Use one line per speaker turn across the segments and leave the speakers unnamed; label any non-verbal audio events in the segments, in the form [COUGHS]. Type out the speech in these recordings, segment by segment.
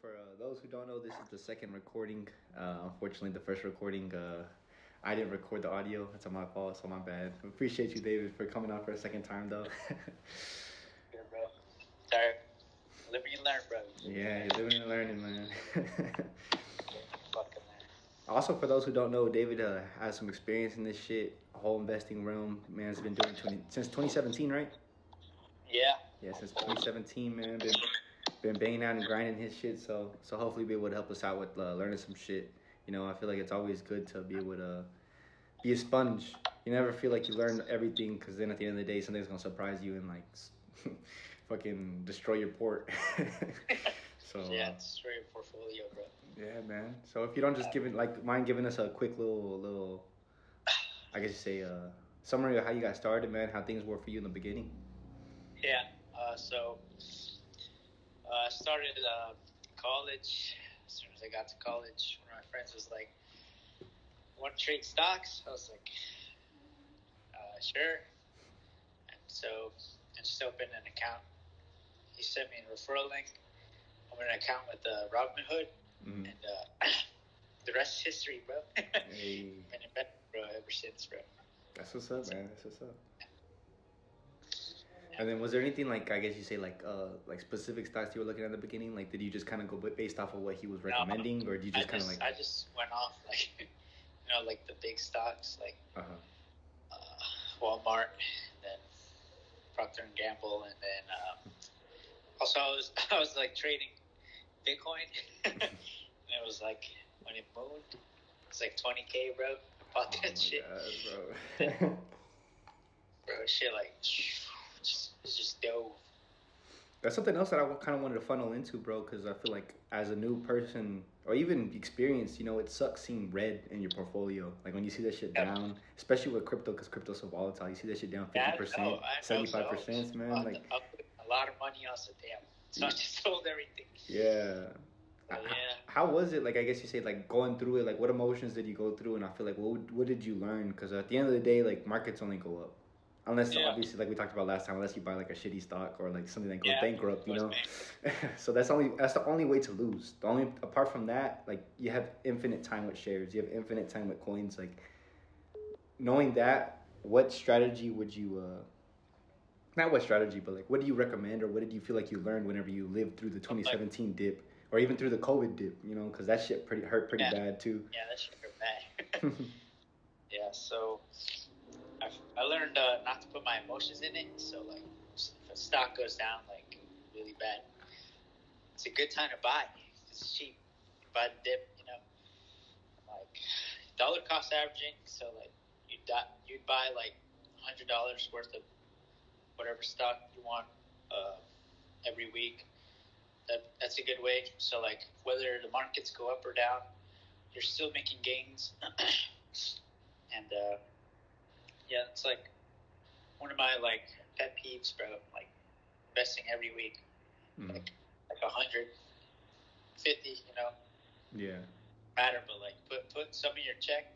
For uh, those who don't know, this is the second recording. Uh, unfortunately, the first recording, uh, I didn't record the audio. It's on my fault, so my bad. Appreciate you, David, for coming on for a second time, though.
Yeah, bro. Sorry. Live and learn, bro.
yeah, you're living and learning, man. Also, for those who don't know, David uh, has some experience in this shit, whole investing realm. Man's been doing 20, since 2017, right?
Yeah.
Yeah, since 2017, man. Been been banging out and grinding his shit. So so hopefully be able to help us out with uh, learning some shit. You know, I feel like it's always good to be able to be a sponge. You never feel like you learn everything because then at the end of the day, something's gonna surprise you and like [LAUGHS] fucking destroy your port. [LAUGHS] so
yeah,
uh,
it's for your portfolio, bro.
yeah, man. So if you don't just give it like mind giving us a quick little little, I guess you say uh summary of how you got started, man. How things were for you in the beginning.
Yeah. Uh, so uh, I started uh, college. As soon as I got to college, one of my friends was like, "Want to trade stocks?" I was like, uh, "Sure." And so I just opened an account. He sent me a referral link. Opened an account with uh, Robinhood,
Mm.
and uh, [COUGHS] the rest is history, bro. [LAUGHS]
Hey,
Been investing, bro, ever since, bro.
that's what's up, man. That's what's up. And then was there anything like I guess you say like uh like specific stocks you were looking at the beginning? Like did you just kind of go based off of what he was
No.
recommending, or did you just kind of like
I just went off [LAUGHS] like, you know, like the big stocks, like
uh huh
uh, Walmart, then Procter and Gamble, and then um, also I was [LAUGHS] I was like trading Bitcoin, [LAUGHS] and it was like when it moved, it's like twenty k, bro. Bought that
Oh
shit,
God, bro.
bro. Shit like just it's just dove.
That's something else that I kind of wanted to funnel into, bro, because I feel like as a new person or even experienced, you know, it sucks seeing red in your portfolio. Like when you see that shit
Yeah.
down, especially with crypto, because crypto's so volatile. You see that shit down fifty
I know,
percent, seventy five
so
percent, man.
I-
Like
a lot of money on the damn, so I just [LAUGHS] sold everything.
yeah.
So, yeah.
How was it? Like, I guess you say, like, going through it, like, what emotions did you go through? And I feel like, what, what did you learn? Because at the end of the day, like, markets only go up. Unless,
Yeah.
obviously, like we talked about last time, unless you buy, like, a shitty stock or, like, something that goes
Yeah,
bankrupt, you know? [LAUGHS] so that's only, that's the only way to lose. The only, apart from that, like, you have infinite time with shares. You have infinite time with coins. Like, knowing that, what strategy would you, uh, not what strategy, but, like, what do you recommend or what did you feel like you learned whenever you lived through the 2017 dip? Or even through the COVID dip, you know, because that shit pretty hurt pretty
Yeah.
bad too.
Yeah, that shit hurt bad. [LAUGHS] [LAUGHS] yeah, so I, I learned uh, not to put my emotions in it. So like, if a stock goes down like really bad, it's a good time to buy. It's cheap. Buy the dip, you know. Like dollar cost averaging. So like you you'd buy like hundred dollars worth of whatever stock you want uh, every week. That that's a good way. So like whether the markets go up or down, you're still making gains. [CLEARS THROAT] and uh, yeah, it's like one of my like pet peeves, bro. Like investing every week,
Mhm.
like like a hundred fifty, you know,
Yeah.
matter, but like put put some of your check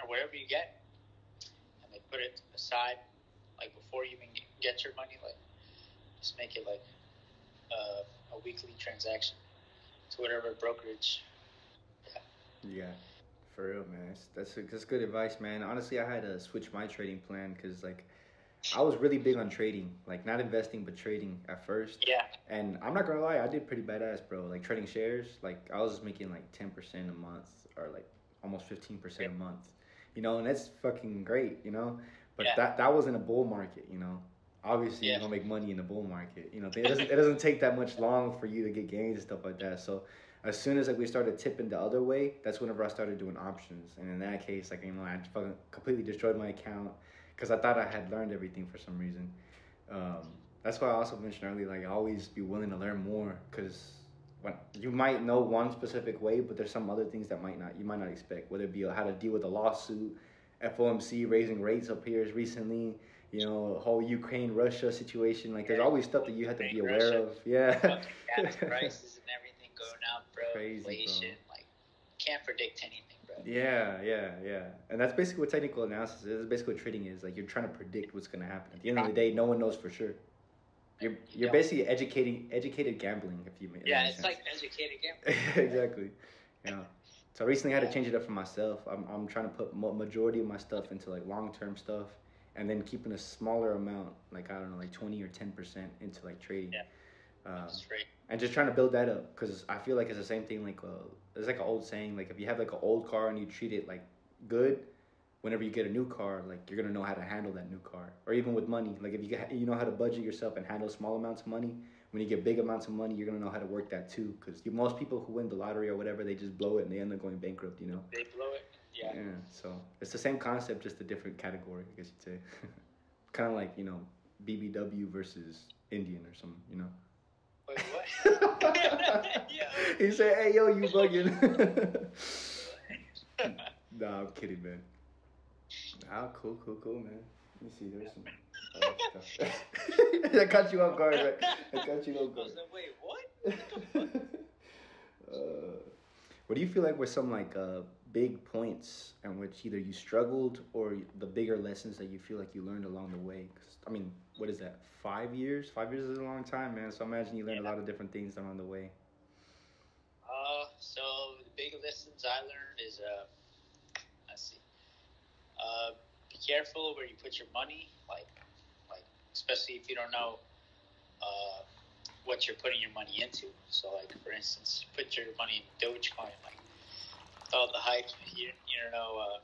or wherever you get, and like put it aside, like before you even get your money, like just make it like uh, a weekly transaction to whatever brokerage.
Yeah. For real, man. That's that's, that's good advice, man. Honestly, I had to switch my trading plan because like I was really big on trading, like not investing but trading at first.
Yeah,
And I'm not gonna lie, I did pretty badass, bro. Like trading shares, like I was making like ten percent a month or like almost fifteen percent a month. You know, and that's fucking great, you know. But
Yeah.
that that was in a bull market, you know. Obviously,
Yeah.
you're gonna make money in the bull market. You know, it doesn't it doesn't take that much long for you to get gains and stuff like that. So as soon as like we started tipping the other way, that's whenever I started doing options. And in that case, like you know, I fucking completely destroyed my account because I thought I had learned everything for some reason. Um, that's why I also mentioned earlier, like always be willing to learn more because when you might know one specific way, but there's some other things that might not you might not expect. Whether it be how to deal with a lawsuit, FOMC raising rates up here recently, you know, whole Ukraine Russia situation. Like there's always stuff that you have to be aware
Russia.
of. Yeah. [LAUGHS] Crazy.
Like can't predict anything, bro.
Yeah, yeah, yeah. And that's basically what technical analysis is. That's basically what trading is. Like you're trying to predict what's gonna happen. At the end of the day, no one knows for sure. You're
You
you're basically educating educated gambling if you. if
Yeah, it's
makes
like educated [LAUGHS] gambling.
exactly. Yeah. So I recently had to change it up for myself. I'm I'm trying to put majority of my stuff into like long term stuff, and then keeping a smaller amount, like I don't know, like twenty or ten percent into like trading.
Yeah.
Uh,
Straight.
And just trying to build that up because I feel like it's the same thing. Like uh, there's like an old saying, like if you have like an old car and you treat it like good, whenever you get a new car, like you're gonna know how to handle that new car. Or even with money, like if you get, you know how to budget yourself and handle small amounts of money. When you get big amounts of money, you're gonna know how to work that too. Because most people who win the lottery or whatever, they just blow it and they end up going bankrupt. You know.
They blow it. Yeah.
So it's the same concept, just a different category, I guess you'd say. [LAUGHS] kind of like you know BBW versus Indian or something. You know.
What? [LAUGHS] yeah.
he said, "Hey, yo, you bugging." [LAUGHS] nah, I'm kidding, man. Ah, cool, cool, cool, man. Let me see. There's some. I [LAUGHS] caught you off guard, right? I caught you off guard.
like, wait, what?
uh, what do you feel like were some like uh, big points in which either you struggled or the bigger lessons that you feel like you learned along the way? 'Cause, I mean, what is that? Five years? Five years is a long time, man. So I imagine you learned a lot of different things along the way.
Uh, so the big lessons I learned is uh, let's see, uh, be careful where you put your money. Like, like especially if you don't know uh, what you're putting your money into. So, like for instance, put your money in Dogecoin. Like, all the hype, you you don't know uh,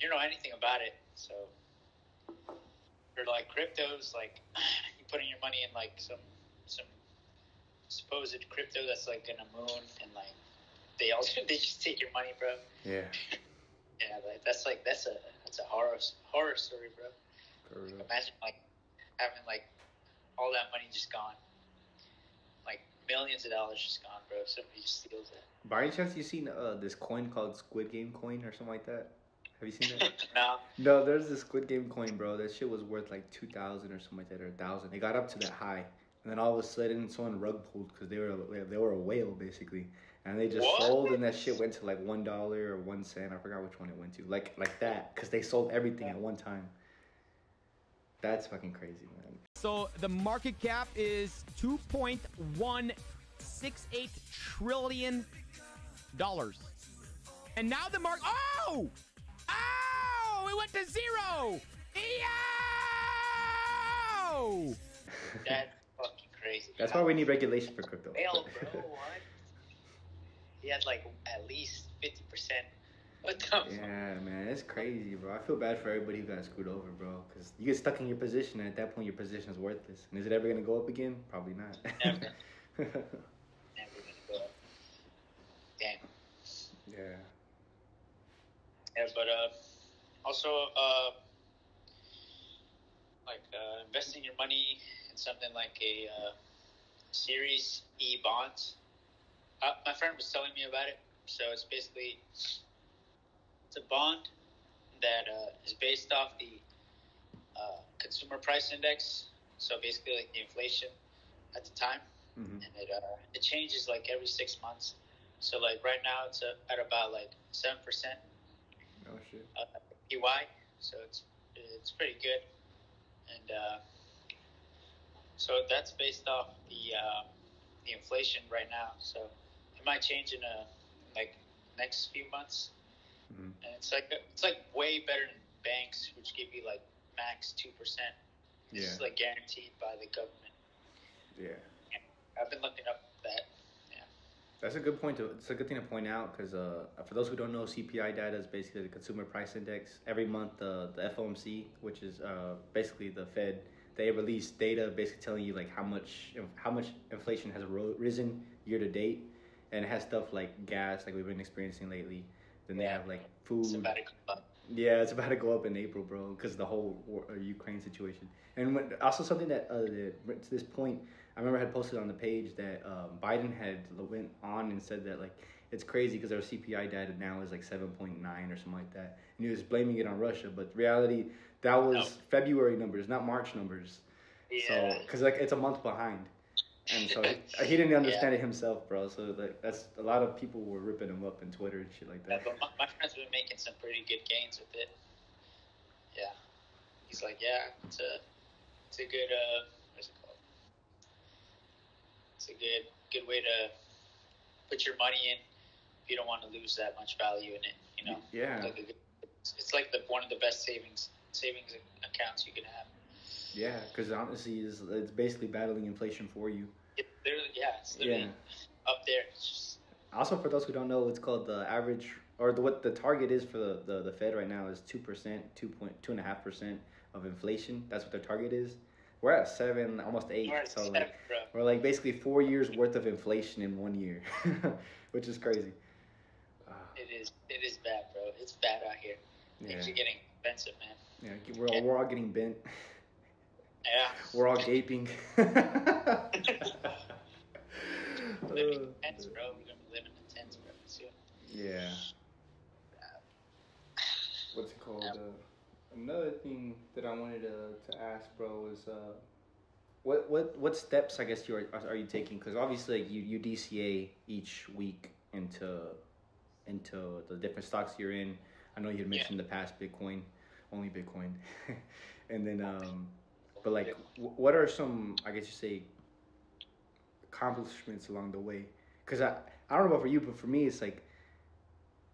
you don't know anything about it. So, for like cryptos, like [SIGHS] you putting your money in like some some supposed crypto that's like in a moon and like they also [LAUGHS] they just take your money, bro.
Yeah. [LAUGHS]
Yeah, like that's like that's a that's a horror horror story, bro.
Real.
Imagine like having like all that money just gone, like millions of dollars just gone, bro. Somebody just steals it.
By any chance, you seen uh, this coin called Squid Game coin or something like that? Have you seen that? [LAUGHS]
no,
no, there's this Squid Game coin, bro. That shit was worth like two thousand or something like that, or a thousand. It got up to that high, and then all of a sudden, someone rug pulled because they were they were a whale basically, and they just
What?
sold, and that shit went to like one dollar or one cent. I forgot which one it went to, like like that, because they sold everything at one time. That's fucking crazy, man.
So the market cap is 2.168 trillion dollars. And now the mark Oh! Oh! It went to zero! Yo!
that's fucking crazy.
That's why we need regulation for crypto.
Fail, bro. What? He had like at least fifty percent. What the? fuck?
Yeah, man, it's crazy, bro. I feel bad for everybody who got screwed over, bro. Because you get stuck in your position, and at that point, your position is worthless. And is it ever gonna go up again? Probably not.
Never. Never gonna go up. Damn.
yeah.
Yeah, but uh, also uh, like uh, investing your money in something like a uh, Series E bonds. Uh, my friend was telling me about it. So it's basically it's a bond that uh, is based off the uh, consumer price index. So basically, like the inflation at the time,
hmm
and it uh, it changes like every six months. So like right now, it's uh, at about like seven percent
Oh shit.
uh, PY, so it's it's pretty good, and uh, so that's based off the uh, the inflation right now. So it might change in a like next few months,
Mhm.
and it's like it's like way better than banks, which give you like max two percent.
Yeah.
like guaranteed by the government.
Yeah.
I've been looking up that. Yeah.
That's a good point. To, it's a good thing to point out because uh, for those who don't know, CPI data is basically the consumer price index. Every month, uh, the FOMC, which is uh, basically the Fed, they release data basically telling you like how much how much inflation has risen year to date, and it has stuff like gas, like we've been experiencing lately. Then they have like food.
It's about to come up.
Yeah, it's about to go up in April, bro, because the whole war, uh, Ukraine situation. And when, also something that uh, to this point, I remember I had posted on the page that um, Biden had went on and said that like it's crazy because our CPI data now is like seven point nine or something like that, and he was blaming it on Russia. But reality, that was
No.
February numbers, not March numbers.
Yeah.
So, because like it's a month behind, and so [LAUGHS] he, he didn't understand it himself, bro. So like that's a lot of people were ripping him up in Twitter and shit like
Yeah,
that.
but my, my friend's been making some pretty good gains with it. Yeah, he's like, yeah, it's a, it's a good, uh, what's it called? It's a good good way to put your money in if you don't want to lose that much value in it. You know,
Yeah.
like a it's, it's like the one of the best savings savings accounts you can have.
Yeah, because honestly, it's, it's basically battling inflation for you.
It literally, yeah, it's literally
Yeah.
up there. It's just,
Also, for those who don't know, it's called the average, or the, what the target is for the, the, the Fed right now is two percent, two point two and a half percent of inflation. That's what their target is. We're at seven, almost 8
we're at
so
seven,
like
bro.
we're like basically four years worth of inflation in one year, [LAUGHS] which is crazy. Uh,
It is it is bad, bro. It's bad out here.
yeah,
Things are getting expensive, man.
yeah, we're all, we're all getting bent. [LAUGHS]
Yeah.
We're all gaping. [LAUGHS]
Living in tents, bro. We're gonna be living in tents, bro. Soon.
Yeah. [SIGHS] What's it called? Uh, another thing that I wanted to, to ask, bro, is uh, what what what steps I guess you are are you taking? Because obviously like, you you DCA each week into into the different stocks you're in. I know you had mentioned in the past Bitcoin, only Bitcoin, [LAUGHS] and then um, but like w- what are some I guess you say accomplishments along the way? Because I I don't know about for you, but for me it's like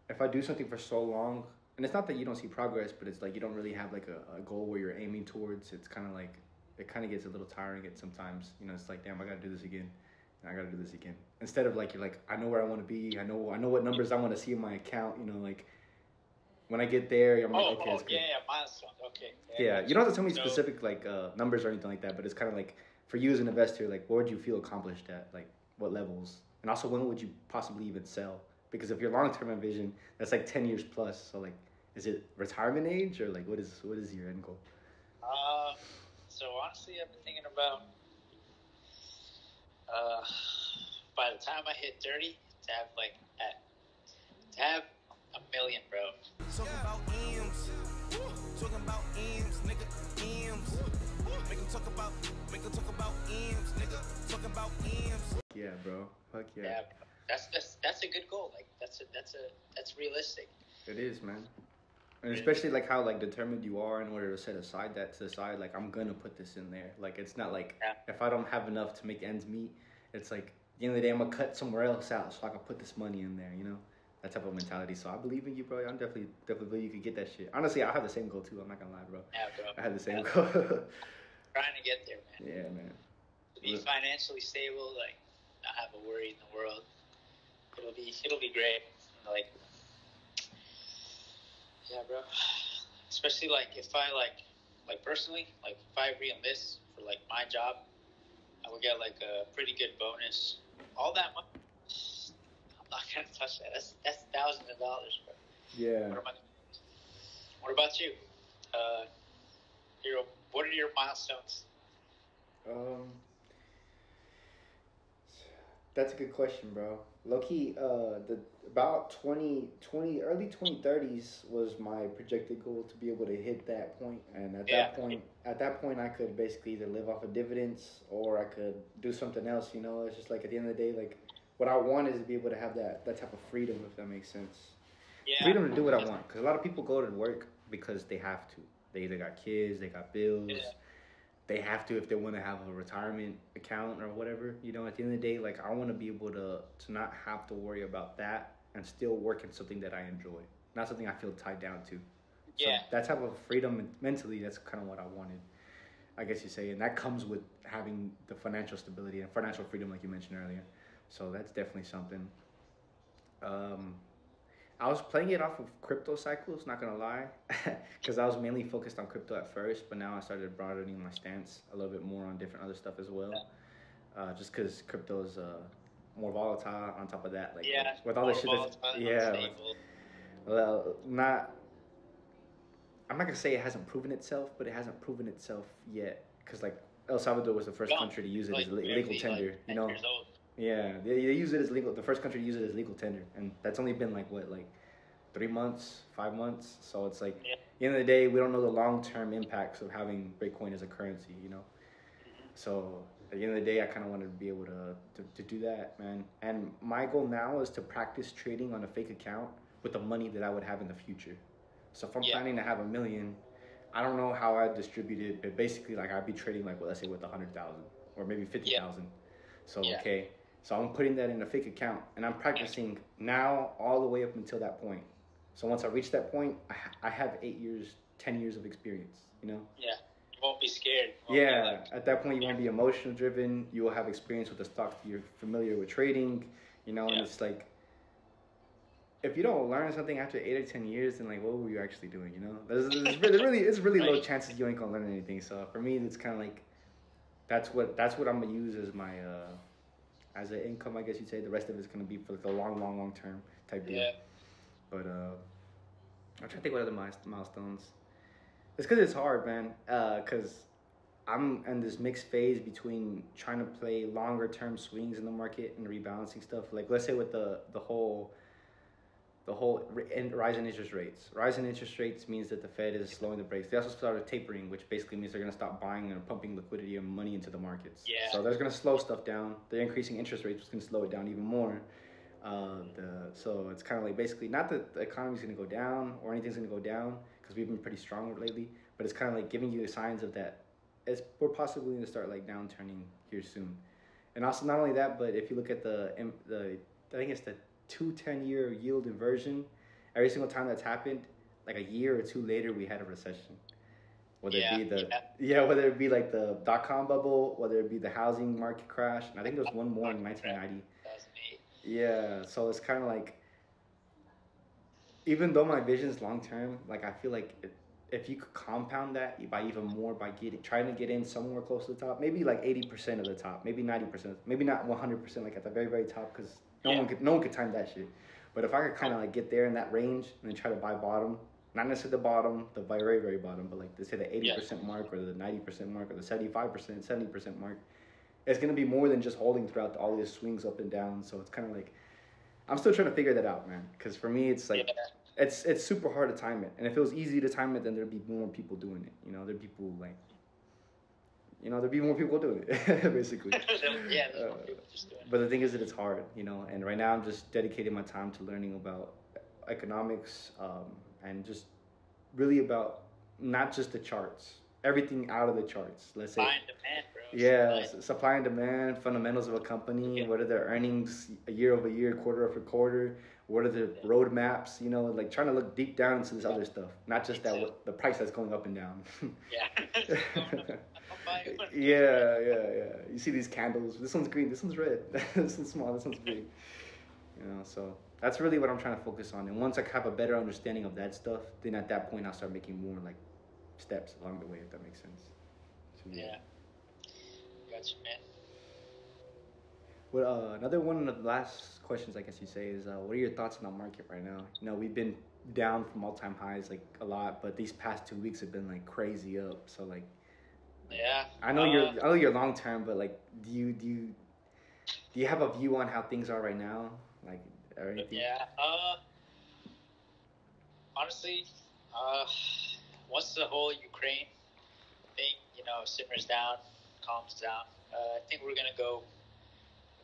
if I do something for so long, and it's not that you don't see progress, but it's like you don't really have like a, a goal where you're aiming towards. It's kind of like it kind of gets a little tiring at sometimes. You know, it's like damn, I gotta do this again. I gotta do this again. Instead of like you're like I know where I want to be. I know I know what numbers I want to see in my account. You know, like when I get there, I'm like
Oh,
okay,
oh
it's good.
yeah, yeah, milestones. Okay.
Yeah, you don't have to tell me
So-
specific like uh, numbers or anything like that, but it's kind of like for you as an investor, like what would you feel accomplished at, like what levels, and also when would you possibly even sell? Because if your long term vision, that's like ten years plus. So like, is it retirement age or like what is what is your end goal?
Uh, so honestly, I've been thinking about uh, by the time I hit thirty, to have like at, to have a million, bro.
Talking about M's. Talking about M's, nigga. M's. Make 'em talk about, make 'em talk about M's, nigga. Talking about M's.
Yeah, bro. Fuck yeah,
Yeah, that's that's that's a good goal. Like that's a that's a that's realistic.
it is, man. And especially like how like determined you are in order to set aside that to the side. Like I'm gonna put this in there. Like it's not like
Yeah.
if I don't have enough to make ends meet, it's like at the end of the day I'm gonna cut somewhere else out so I can put this money in there. You know, that type of mentality. So I believe in you, bro. I'm definitely definitely believe you could get that shit. Honestly, I have the same goal too. I'm not gonna lie, bro.
Yeah, bro.
I have the same
Yeah.
goal. [LAUGHS]
Trying to get there, man.
yeah, man.
To be financially stable, like not have a worry in the world. It'll be it'll be great. Like yeah, bro. Especially like if I like like personally, like if I re-enlist for like my job, I would get like a pretty good bonus. All that money, not gonna touch that. That's that's thousands of dollars, bro.
Yeah.
What, I- what about you? Uh, your what are your milestones?
Um, that's a good question, bro. Loki, uh, the about 20, 20 early twenty thirties was my projected goal to be able to hit that point, and at
Yeah.
that point, at that point, I could basically either live off of dividends or I could do something else. You know, it's just like at the end of the day, like what I want is to be able to have that that type of freedom, if that makes sense
Yeah.
freedom to do what I want. Because a lot of people go to work because they have to. They either got kids, they got bills.
Yeah.
They have to if they want to have a retirement account or whatever. You know, at the end of the day, like I want to be able to to not have to worry about that and still work in something that I enjoy, not something I feel tied down to. So
Yeah.
that type of freedom mentally, that's kind of what I wanted. I guess you say, and that comes with having the financial stability and financial freedom, like you mentioned earlier. So that's definitely something. Um, I was playing it off of crypto cycles, not gonna lie, [LAUGHS] because I was mainly focused on crypto at first, but now I started broadening my stance a little bit more on different other stuff as well. Uh, just because crypto is uh, more volatile. On top of that, like
yeah.
with all the shit that's yeah, well, not. I'm not gonna say it hasn't proven itself, but it hasn't proven itself yet. Cause like El Salvador was the first country to use it
Like,
as legal
like,
tender. you know. Yeah, they, they use it as legal. The first country to use it as legal tender, and that's only been like what, like three months, five months. So it's like,
Yeah.
at the end of the day, we don't know the long term impacts of having Bitcoin as a currency. You know, mm-hmm. so at the end of the day, I kind of wanted to be able to, to to do that, man. And my goal now is to practice trading on a fake account with the money that I would have in the future. So if I'm
Yeah.
planning to have a million, I don't know how I distribute it, but basically, like I'd be trading like, well, let's say with a hundred thousand or maybe fifty thousand.
Yeah.
So okay, so I'm putting that in a fake account, and I'm practicing now all the way up until that point. So once I reach that point, I, ha- I have eight years, ten years of experience. You know.
Yeah. You won't be scared. Won't be
Yeah,
like-
at that point you won't be emotional driven. You will have experience with the stocks. You're familiar with trading, you know, and it's like if you don't learn something after eight or ten years, then like what were you actually doing? You know, there's, there's really, really it's really low chances you ain't gonna learn anything. So for me, it's kind of like that's what that's what I'm gonna use as my uh as an income, I guess you'd say. The rest of it's gonna be for like a long, long, long term type deal.
Yeah.
But uh, I'm trying to think what other milest- milestones. It's because it's hard, man. Because I'm in this mixed phase between trying to play longer term swings in the market and rebalancing stuff. Like let's say with the the whole the whole ri- rise in interest rates. Rise in interest rates means that the Fed is slowing the brakes. They also started tapering, which basically means they're going to stop buying and pumping liquidity and money into the markets.
Yeah.
So they're going to slow stuff down. They're increasing interest rates, which is going to slow it down even more. Uh, the so it's kind of like basically not that the economy's going to go down or anything's going to go down because we've been pretty strong lately, but it's kind of like giving you the signs of that. It's we're possibly going to start like downturning here soon, and also not only that, but if you look at the the I think it's the two 10 year yield inversion. Every single time that's happened, like a year or two later, we had a recession. Whether
Yeah,
it be the
yeah.
yeah, whether it be like the dot com bubble, whether it be the housing market crash, and I think there was one more in 1990. Yeah, so it's kind of like, even though my vision is long term, like I feel like it, if you could compound that by even more by getting trying to get in somewhere close to the top, maybe like eighty percent of the top, maybe ninety percent, maybe not one hundred percent, like at the very very top, because no
Yeah.
one could no one could time that shit. But if I could kind of like get there in that range and then try to buy bottom, not necessarily the bottom, the very very bottom, but like let's say the eighty percent mark or the ninety percent mark or the seventy five percent, seventy percent mark, it's gonna be more than just holding throughout all these swings up and down. So it's kind of like I'm still trying to figure that out, man. Because for me, it's like
yeah.
it's it's super hard to time it. And if it was easy to time it, then there'd be more people doing it. You know, there'd be people like, you know, there'd be more people doing it, [LAUGHS] basically. [LAUGHS]
yeah,
Uh,
people just doing it.
But the thing is that it's hard, you know. And right now, I'm just dedicating my time to learning about economics um, and just really about not just the charts, everything out of the charts. Let's say
Supply and demand, bro.
yeah,
Supply-
supply and demand, fundamentals of a company,
Yeah.
what are their earnings a year over year, quarter over quarter, what are the roadmaps, you know, like trying to look deep down into this other stuff, not just that what, the price that's going up and down. [LAUGHS]
Yeah. I'm buying one.
yeah, yeah, yeah. You see these candles, this one's green, this one's red, [LAUGHS] this one's small, this one's big. You know, so that's really what I'm trying to focus on. And once I have a better understanding of that stuff, then at that point I'll start making more like steps along the way, if that makes sense.
Yeah. Gotcha, man.
Well, uh, another one of the last questions, I guess you say, is uh, what are your thoughts on the market right now? You know, we've been down from all time highs like a lot, but these past two weeks have been like crazy up. So like,
Yeah.
I know
uh,
you're, I know you're long term, but like, do you do you do you have a view on how things are right now, like or anything?
Yeah. Uh. Honestly, uh, once the whole Ukraine thing, you know, simmers down, calms down, uh, I think we're gonna go.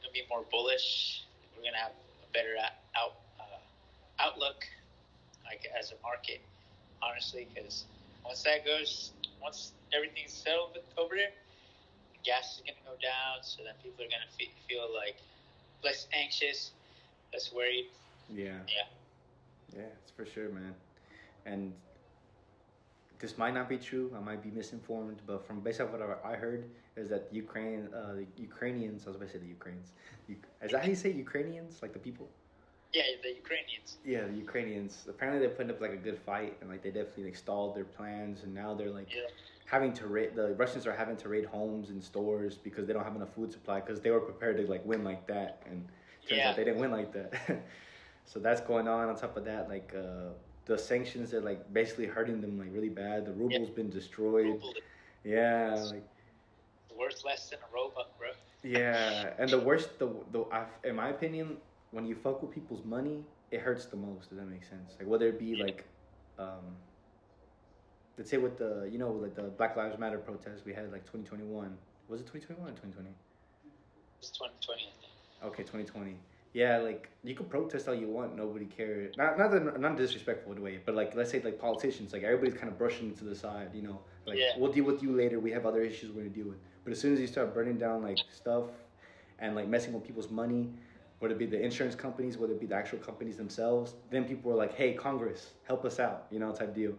Gonna be more bullish. We're gonna have a better out, out uh, outlook, like as a market, honestly, because once that goes, once everything's settled with- over there, gas is gonna go down. So then people are gonna fe- feel like less anxious, less worried.
Yeah.
Yeah.
Yeah, it's for sure, man. And this might not be true. I might be misinformed, but from based off what I I heard is that Ukraine, uh, the Ukrainians. I was about to say the Ukrainians. Is that how you say Ukrainians? Like the people?
Yeah, the Ukrainians.
Yeah, the Ukrainians. Apparently, they're putting up like a good fight, and like they definitely like stalled their plans, and now they're like
Yeah.
having to raid. The Russians are having to raid homes and stores because they don't have enough food supply because they were prepared to like win like that, and turns
Yeah.
out they didn't win like that. [LAUGHS] so that's going on. On top of that, like uh, the sanctions are like basically hurting them like really bad. The ruble's been destroyed.
Ruble
Yeah, like
is worth less than a robot, bro.
yeah, and the worst, the the in my opinion, when you fuck with people's money, it hurts the most. Does that make sense? Like whether it be
Yeah.
like, um, let's say with the you know like the Black Lives Matter protests we had like twenty twenty one. Was it twenty twenty one or twenty twenty?
It's 2020,
Okay, twenty twenty. Yeah, like you can protest all you want, nobody cares. Not not that, not disrespectful in a way, but like let's say like politicians, like everybody's kind of brushing it to the side, you know. Like
Yeah.
we'll deal with you later. We have other issues we're gonna deal with. But as soon as you start burning down like stuff, and like messing with people's money, whether it be the insurance companies, whether it be the actual companies themselves, then people were like, "Hey, Congress, help us out," you know, type deal.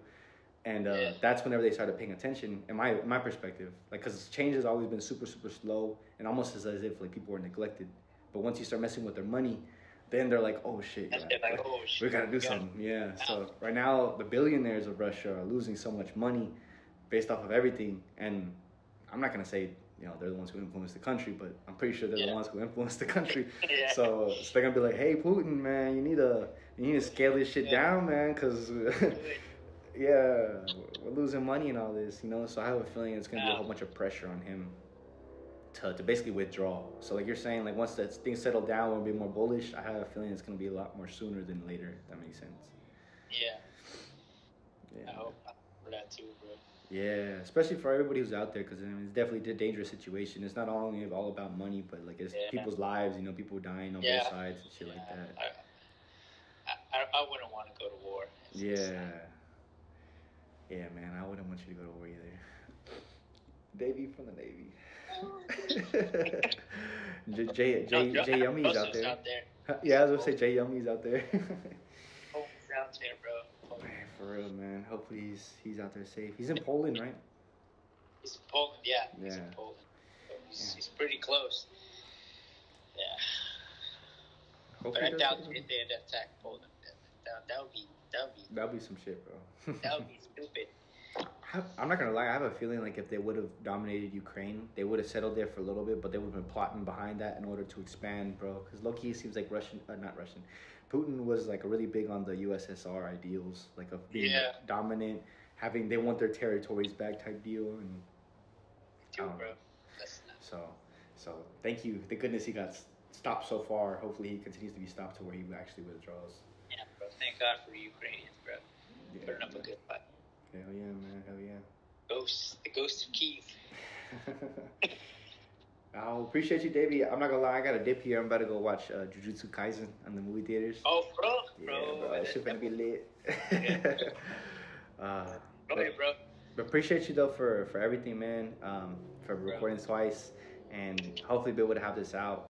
And uh,
Yeah.
that's whenever they started paying attention, in my in my perspective, like because change has always been super super slow and almost as if like people were neglected. But once you start messing with their money, then they're like, "Oh shit, yeah,
like, oh, shit,
we gotta do
gotta-
something." Yeah. So right now, the billionaires of Russia are losing so much money based off of everything, and I'm not gonna say you know they're the ones who influence the country, but I'm pretty sure they're the ones who influence the country. [LAUGHS]
Yeah.
So, so they're gonna be like, "Hey, Putin, man, you need to you need to scale this shit
Yeah.
down, man, because [LAUGHS] yeah, we're losing money and all this, you know." So I have a feeling it's gonna be a whole bunch of pressure on him to to basically withdraw. So like you're saying, like once that things settle down, we'll be more bullish. I have a feeling it's gonna be a lot more sooner than later. If that makes sense.
Yeah,
Yeah.
I hope for that too, bro.
Yeah, especially for everybody who's out there, because I mean, it's definitely a dangerous situation. It's not only all about money, but like it's
Yeah.
people's lives. You know, people dying on
Yeah.
both sides and shit like that.
I, I, I, wouldn't want to go to war. It's
Yeah. Yeah, man, I wouldn't want you to go to war either. Davey from the Navy. [LAUGHS] J J J,
No,
J Yummy's out there.
out there. [LAUGHS]
Yeah, I was gonna say J Yummy's out there. [LAUGHS]
Home's out there, bro.
man, for real, man. Hopefully he's he's out there safe. He's in Poland, right?
He's in Poland, yeah. He's in
Yeah.
Poland. He's,
Yeah.
he's pretty close. Yeah. But I doubt
does
if they attack Poland. That, that would be that would be
That'll be some shit, bro.
that would be stupid.
I- I'm not gonna lie. I have a feeling like if they would have dominated Ukraine, they would have settled there for a little bit, but they would have been plotting behind that in order to expand, bro. Because Loki seems like Russian, uh, not Russian. Putin was like really big on the USSR ideals, like of being
Yeah.
dominant, having they want their territories back type deal, and
Too,
Um,
bro.
So, so thank you. Thank goodness he got stopped so far. Hopefully he continues to be stopped to where he actually withdraws.
yeah, bro. Thank God for the Ukrainians, bro.
Yeah,
Putting up a good fight.
Hell yeah, man. Hell yeah.
Ghost, the ghost of Kyiv. [LAUGHS]
I appreciate you, Davey. I'm not gonna lie, I got a dip here. I'm about to go watch uh, Jujutsu Kaisen on the movie theaters.
Oh, bro,
yeah,
bro.
bro, shit gonna be lit. yeah. [LAUGHS] uh,
Okay, bro.
but appreciate you though for for everything, man. Um, for recording twice, and hopefully be able to have this out